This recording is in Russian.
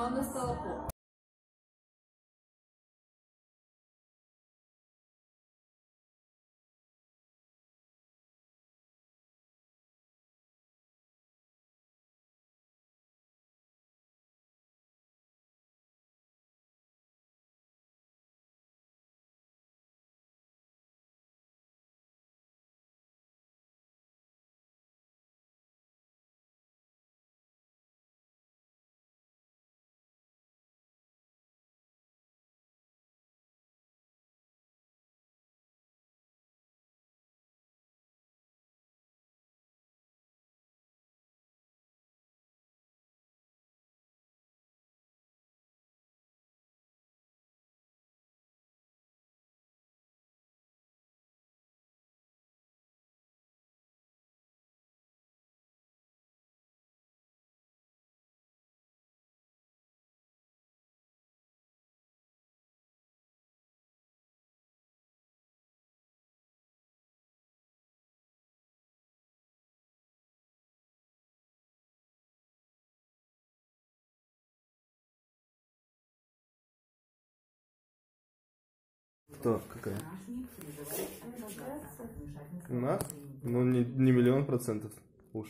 on the circle. Кто? Какая? У нас? Ну, не, не миллион процентов уж.